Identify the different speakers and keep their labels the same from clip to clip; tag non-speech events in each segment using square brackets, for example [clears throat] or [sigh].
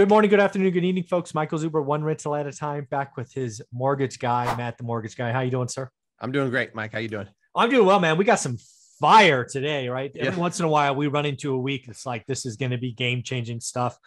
Speaker 1: Good morning, good afternoon, good evening, folks. Michael Zuber, one rental at a time, back with his mortgage guy, Matt, the mortgage guy. How you doing, sir?
Speaker 2: I'm doing great, Mike. How you doing?
Speaker 1: I'm doing well, man. We got some fire today, right?
Speaker 2: Yeah.
Speaker 1: Every once in a while, we run into a week. It's like this is going to be game changing stuff.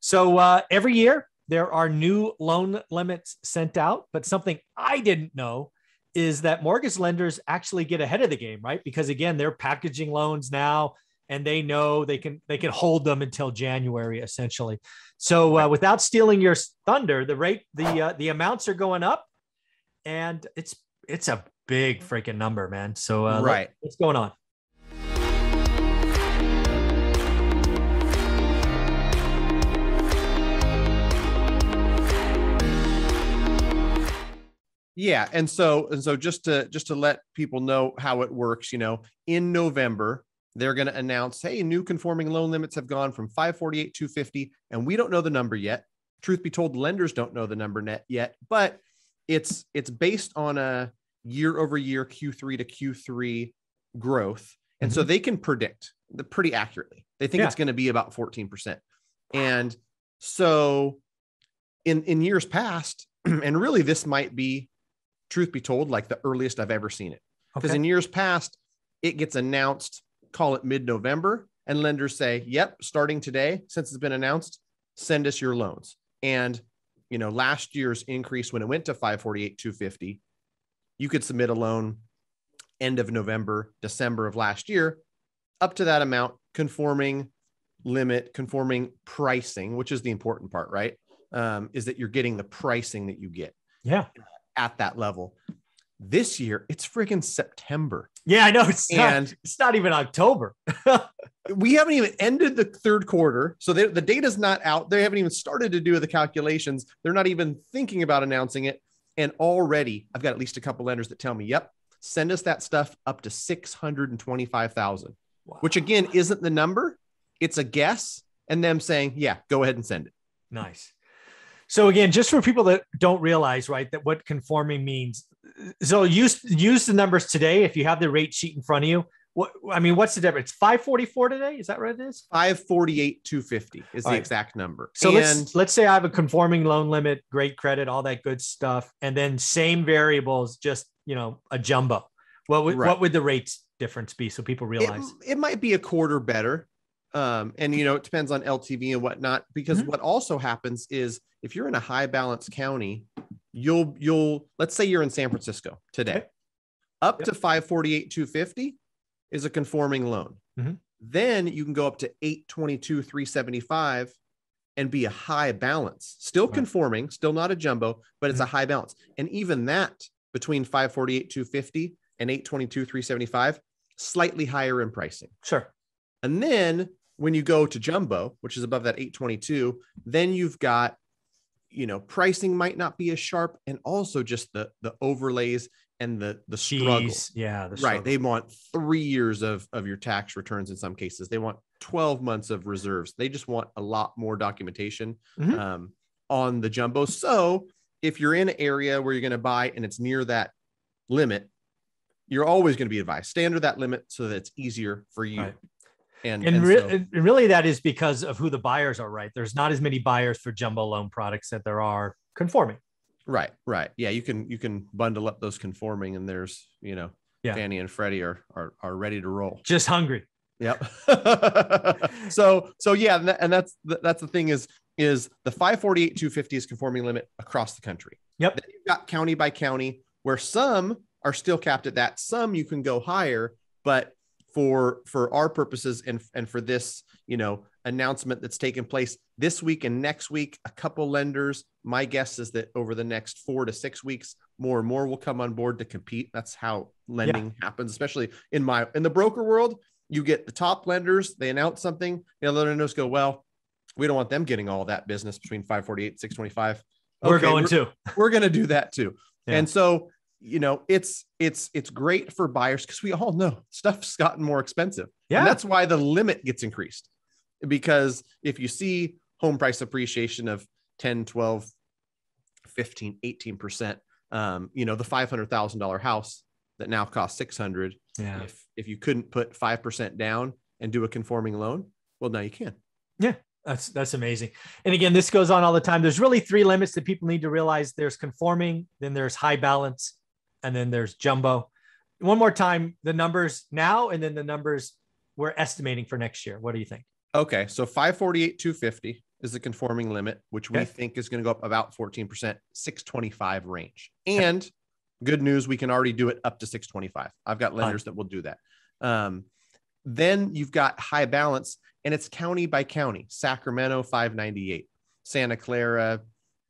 Speaker 1: So uh, every year there are new loan limits sent out, but something I didn't know is that mortgage lenders actually get ahead of the game, right? Because again, they're packaging loans now, and they know they can they can hold them until January essentially. So uh, without stealing your thunder, the rate the uh, the amounts are going up, and it's it's a big freaking number, man. So uh,
Speaker 2: Right.
Speaker 1: what's going on?
Speaker 2: Yeah, and so and so just to just to let people know how it works, you know, in November they're going to announce, hey, new conforming loan limits have gone from 548 250 and we don't know the number yet. Truth be told, lenders don't know the number net yet, but it's it's based on a year over year Q3 to Q3 growth. And so mm-hmm. they can predict the pretty accurately. They think
Speaker 1: Yeah.
Speaker 2: it's going to be about 14%. And so in in years past, [clears throat] and really this might be truth be told, like the earliest I've ever seen it. Because
Speaker 1: Okay.
Speaker 2: in years past, it gets announced, call it mid November, and lenders say, yep, starting today, since it's been announced, send us your loans. And, you know, last year's increase when it went to 548, 250, you could submit a loan end of November, December of last year, up to that amount, conforming limit, conforming pricing, which is the important part, right? Um, is that you're getting the pricing that you get
Speaker 1: yeah,
Speaker 2: at that level. This year, it's freaking September.
Speaker 1: yeah, I know it's not, it's not even October. [laughs]
Speaker 2: we haven't even ended the third quarter. So they, the data's not out. They haven't even started to do the calculations. They're not even thinking about announcing it. And already, I've got at least a couple lenders that tell me, yep, send us that stuff up to 625,000, which again isn't the number. It's a guess. And them saying, yeah, go ahead and send it.
Speaker 1: Nice. So again, just for people that don't realize, right, that what conforming means. So use use the numbers today. If you have the rate sheet in front of you, what I mean, what's the difference? It's Five forty four today. Is that what it is?
Speaker 2: 548, 250 is the
Speaker 1: All right.
Speaker 2: exact number.
Speaker 1: So
Speaker 2: and
Speaker 1: let's let's say I have a conforming loan limit, great credit, all that good stuff, and then same variables, just you know, a jumbo. What would
Speaker 2: Right.
Speaker 1: what would the rates difference be so people
Speaker 2: it,
Speaker 1: realize?
Speaker 2: it might be a quarter better um and you know it depends on ltv and whatnot because
Speaker 1: Mhm.
Speaker 2: what also happens is if you're in a high balance county you'll you'll let's say you're in san francisco today
Speaker 1: Okay.
Speaker 2: up
Speaker 1: Yep.
Speaker 2: to 548 250 is a conforming loan
Speaker 1: Mhm.
Speaker 2: then you can go up to 822 375 and be a high balance still conforming still not a jumbo but it's a high balance and even that between 548 250 and 822 375 slightly higher in pricing
Speaker 1: Sure.
Speaker 2: and then when you go to jumbo, which is above that 822, then you've got, you know, pricing might not be as sharp, and also just the the overlays and the the struggle.
Speaker 1: Fees. Yeah. The
Speaker 2: Right. They want three years of of your tax returns in some cases. They want 12 months of reserves. They just want a lot more documentation
Speaker 1: Mhm.
Speaker 2: um, on the jumbo. So if you're in an area where you're going to buy and it's near that limit, you're always going to be advised stay under that limit so that it's easier for you.
Speaker 1: Right.
Speaker 2: And,
Speaker 1: and,
Speaker 2: and
Speaker 1: re-
Speaker 2: so-
Speaker 1: and really that is because of who the buyers are right there's not as many buyers for jumbo loan products that there are conforming
Speaker 2: Right, right. Yeah, you can you can bundle up those conforming, and there's you know,
Speaker 1: Yeah.
Speaker 2: Fannie and Freddie are are are ready to roll.
Speaker 1: just hungry
Speaker 2: Yep. [laughs] so so yeah, and, that, and that's the- that's the thing is is the 548 250 is conforming limit across the country.
Speaker 1: Yep.
Speaker 2: Then you've got county by county where some are still capped at that, some you can go higher, but for for our purposes and and for this you know announcement that's taking place this week and next week. A couple lenders my guess is that over the next four to six weeks more and more will come on board to compete. That's how lending happens especially in my in the broker world. You get the top lenders they announce something the other lenders go well we don't want them getting all that business between 548 625
Speaker 1: we're going
Speaker 2: we're,
Speaker 1: to
Speaker 2: we're going to do that too.
Speaker 1: Yeah.
Speaker 2: and so you know it's it's it's great for buyers because we all know [laughs] stuff's gotten more expensive
Speaker 1: yeah
Speaker 2: and that's why the limit gets increased because if you see home price appreciation of 10 12 15 18% um, you know the $500000 house that now costs 600
Speaker 1: yeah
Speaker 2: if if you couldn't put 5% down and do a conforming loan well now you can yeah
Speaker 1: That's that's amazing. And again, this goes on all the time. There's really three limits that people need to realize. There's conforming, then there's high balance, and then there's jumbo. One more time, the numbers now, and then the numbers we're estimating for next year. What do you think?
Speaker 2: Okay, so 548, 250 is the conforming limit, which we
Speaker 1: Okay.
Speaker 2: think is going to go up about 14%, 625 range. And good news, we can already do it up to 625. I've got lenders that will do that. Um, then you've got high balance, and it's county by county Sacramento, 598, Santa Clara,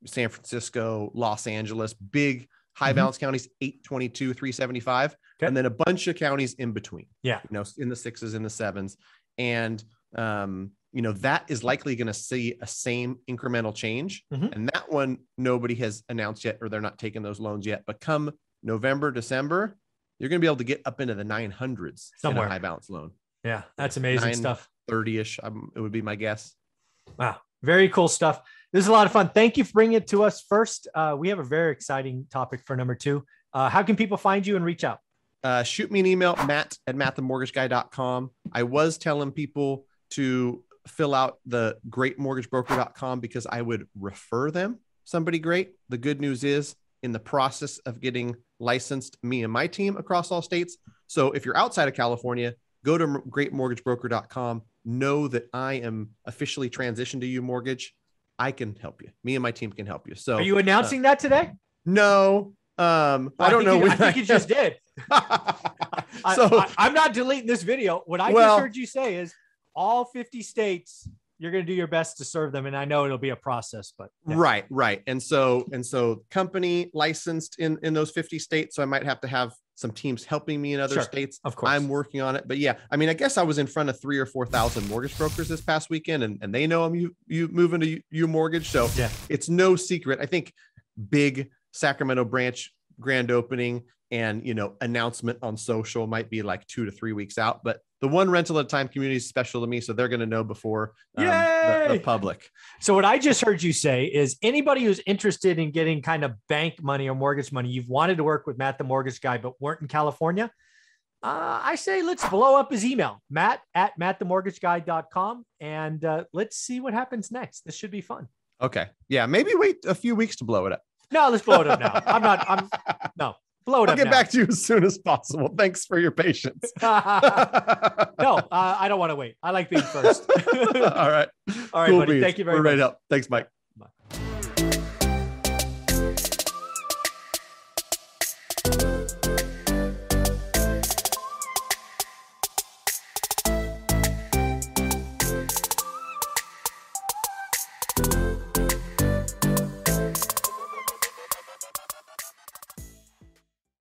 Speaker 2: San Francisco, Los Angeles, big high
Speaker 1: Mhm.
Speaker 2: balance counties, 822, 375,
Speaker 1: Okay.
Speaker 2: and then a bunch of counties in between
Speaker 1: Yeah.
Speaker 2: you know, in the sixes, in the sevens. And, um, you know, that is likely going to see a same incremental change.
Speaker 1: Mhm.
Speaker 2: And that one, nobody has announced yet, or they're not taking those loans yet. But come November, December, you're going to be able to get up into the 900s
Speaker 1: Somewhere.
Speaker 2: in a high balance loan,
Speaker 1: Yeah, that's amazing stuff.
Speaker 2: 30 ish. Um, it would be my guess.
Speaker 1: Wow, very cool stuff. This is a lot of fun. Thank you for bringing it to us. First, uh, we have a very exciting topic for number two. Uh, how can people find you and reach out?
Speaker 2: uh, shoot me an email, matt at mattthemortgageguy.com. I was telling people to fill out the greatmortgagebroker.com because I would refer them somebody great. The good news is in the process of getting licensed, me and my team across all states. So if you're outside of California, go to greatmortgagebroker.com. Know that I am officially transitioned to UMortgage. I can help you. Me and my team can help you. So
Speaker 1: Are you announcing that today?
Speaker 2: no, um, I don't
Speaker 1: think
Speaker 2: know.
Speaker 1: You, I think you just [laughs] did. [laughs] I,
Speaker 2: so
Speaker 1: I, am not deleting this video. What I
Speaker 2: Well-
Speaker 1: just heard you say is all 50 states, you're going to do your best to serve them. And I know it'll be a process, but yeah.
Speaker 2: Right, right. And so and so company licensed in in those 50 states. So I might have to have some teams helping me in other
Speaker 1: Sure,
Speaker 2: states.
Speaker 1: of course.
Speaker 2: I'm working on it. But yeah, I mean, I guess I was in front of three or four thousand mortgage brokers this past weekend and, and they know I'm you you moving to you, mortgage. So
Speaker 1: Yeah.
Speaker 2: it's no secret. I think big Sacramento branch grand opening and you know announcement on social might be like two to three weeks out. But the one rental at a time community is special to me. So they're gonna know before um, the, the public.
Speaker 1: So what I just heard you say is anybody who's interested in getting kind of bank money or mortgage money, you've wanted to work with Matt the mortgage guy, but weren't in California. Uh, I say let's blow up his email, Matt at mattthemortgageguy.com, and uh, let's see what happens next. This should be fun.
Speaker 2: Okay. Yeah. Maybe wait a few weeks to blow it up.
Speaker 1: No, let's blow it up now. I'm not. I'm [laughs] no
Speaker 2: I'll get
Speaker 1: now.
Speaker 2: back to you as soon as possible. Thanks for your patience. [laughs]
Speaker 1: no, uh, I don't want to wait. I like being first. [laughs]
Speaker 2: All right.
Speaker 1: All right,
Speaker 2: Cool
Speaker 1: buddy.
Speaker 2: beans.
Speaker 1: Thank you very much.
Speaker 2: We're ready
Speaker 1: much.
Speaker 2: to help. Thanks, Mike.